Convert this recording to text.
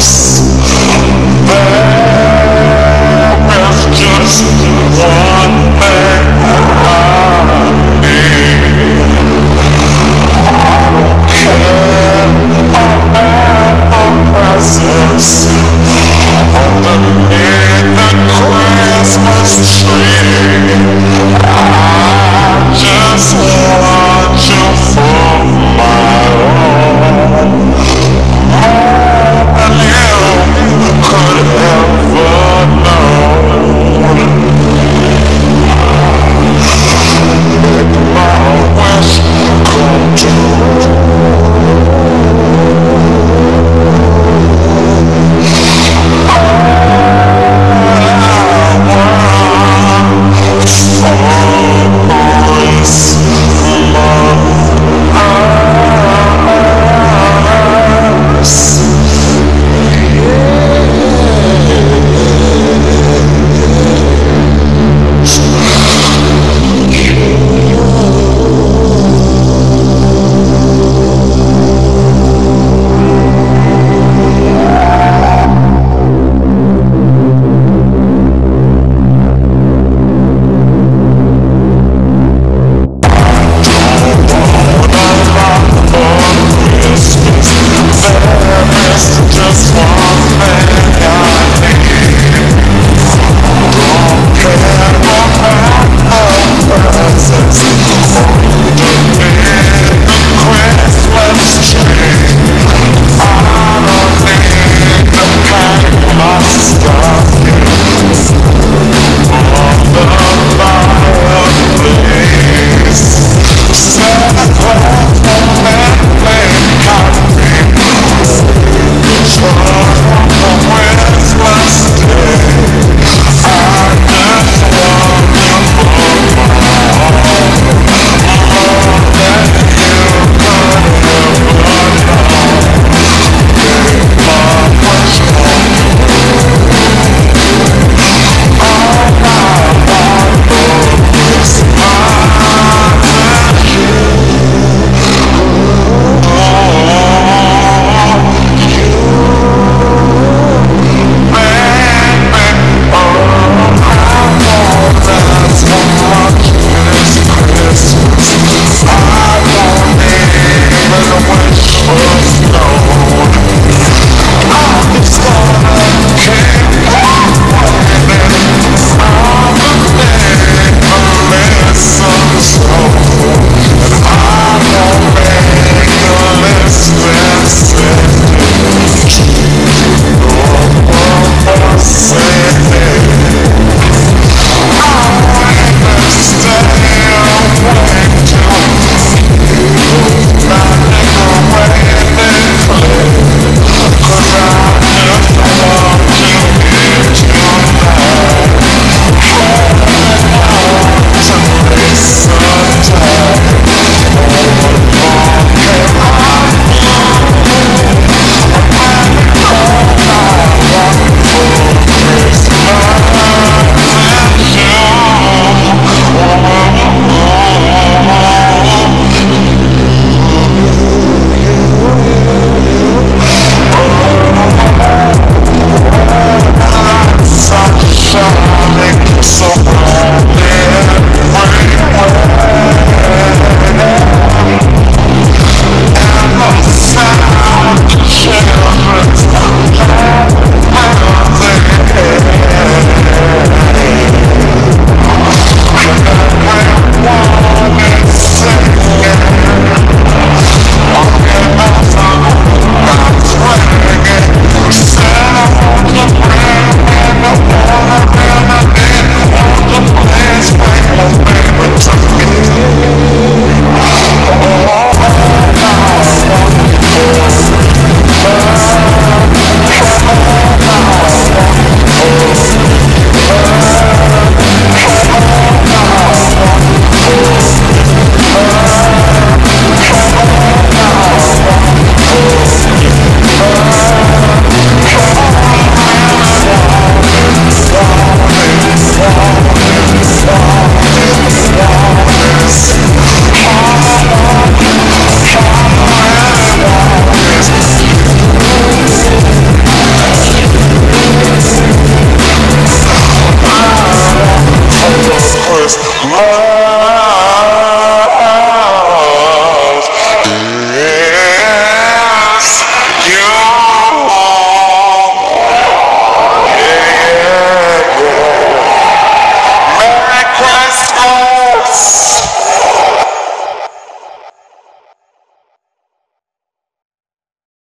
peace.